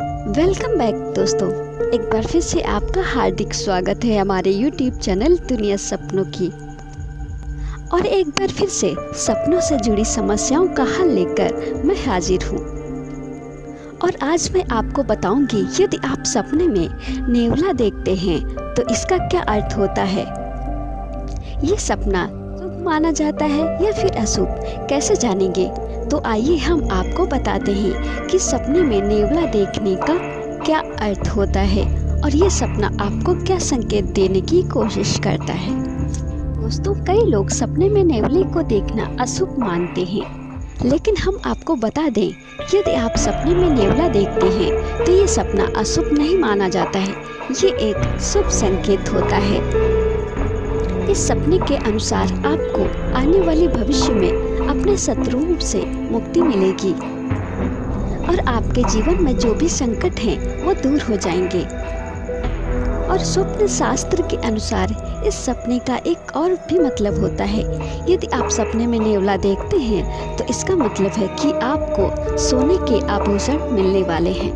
Welcome back दोस्तों। एक बार फिर से आपका हार्दिक स्वागत है हमारे यूट्यूब चैनल दुनिया सपनों की। और एक बार फिर से सपनों से जुड़ी समस्याओं का हल लेकर मैं हाजिर हूँ। और आज मैं आपको बताऊँगी, यदि आप सपने में नेवला देखते हैं तो इसका क्या अर्थ होता है? ये सपना शुभ माना जाता है या फिर अशुभ? कैसे जानेंगे? तो आइए हम आपको बताते हैं कि सपने में नेवला देखने का क्या अर्थ होता है और ये सपना आपको क्या संकेत देने की कोशिश करता है। दोस्तों, कई लोग सपने में नेवले को देखना अशुभ मानते हैं। लेकिन हम आपको बता दें, यदि आप सपने में नेवला देखते हैं तो ये सपना अशुभ नहीं माना जाता है। ये एक शुभ संकेत होता है। इस सपने के अनुसार आपको आने वाले भविष्य में अपने शत्रुओं से मुक्ति मिलेगी। और आपके जीवन में जो भी संकट हैं, वो दूर हो जाएँगे। और स्वप्न शास्त्र के अनुसार इस सपने का एक और भी मतलब होता है। यदि आप सपने में नेवला देखते हैं तो इसका मतलब है कि आपको सोने के आभूषण मिलने वाले हैं।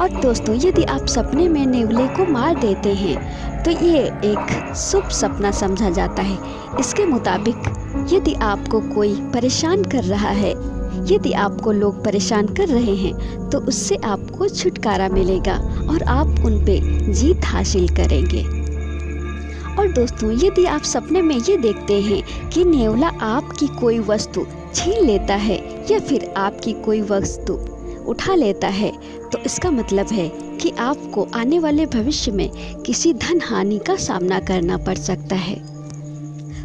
और दोस्तों, यदि आप सपने में नेवले को मार देते हैं तो ये एक शुभ सपना समझा जाता है। इसके मुताबिक, यदि आपको कोई परेशान कर रहा है, यदि आपको लोग परेशान कर रहे हैं तो उससे आपको छुटकारा मिलेगा और आप उन पे जीत हासिल करेंगे। और दोस्तों, यदि आप सपने में ये देखते हैं कि नेवला आपकी कोई वस्तु छीन लेता है या फिर आपकी कोई वस्तु उठा लेता है तो इसका मतलब है कि आपको आने वाले भविष्य में किसी धन हानि का सामना करना पड़ सकता है।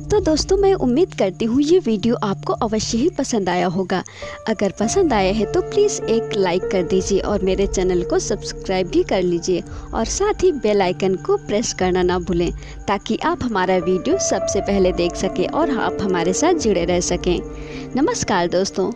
तो दोस्तों, मैं उम्मीद करती हूँ ये वीडियो आपको अवश्य ही पसंद आया होगा। अगर पसंद आया है तो प्लीज़ एक लाइक कर दीजिए और मेरे चैनल को सब्सक्राइब भी कर लीजिए और साथ ही बेल आइकन को प्रेस करना ना भूलें, ताकि आप हमारा वीडियो सबसे पहले देख सकें और आप हमारे साथ जुड़े रह सकें। नमस्कार दोस्तों।